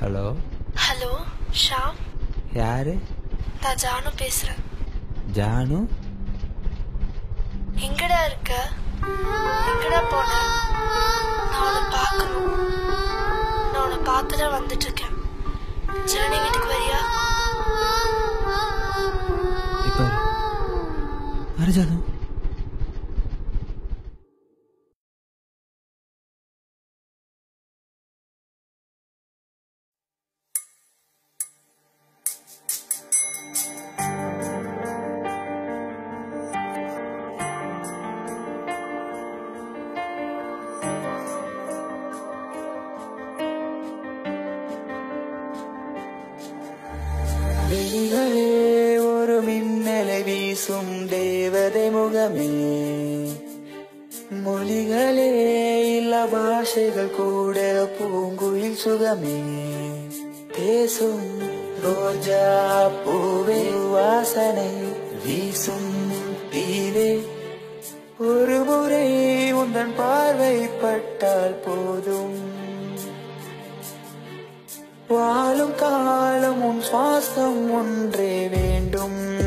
Hello. Hello Sham. யாரு? நான் ஜானு பேசுறேன். ஜானு? எங்கடா இருக்க? எங்கடா போன? நான் உன்னை பார்க்கணும். நான் உன்னை பார்க்க தான் வந்துட்டு இருக்கேன் ஜனனி வீட்டுக்கு வரியா? இப்போ. ஜானு. விழிகளே ஒரு மின்னலை வீசும் தேவதை முகமே. மொழிகளே இல்ல பாஷைகள் கூட பூங்குயில் சுகமே. பேசும் ரோஜா பூவே வாசனை வீசும் தீவே. ஒரு முறை உந்தன் பார்வைப்பட்டால் போதும். வாழும் காலம் உன் சுவாசம் ஒன்றே வேண்டும்.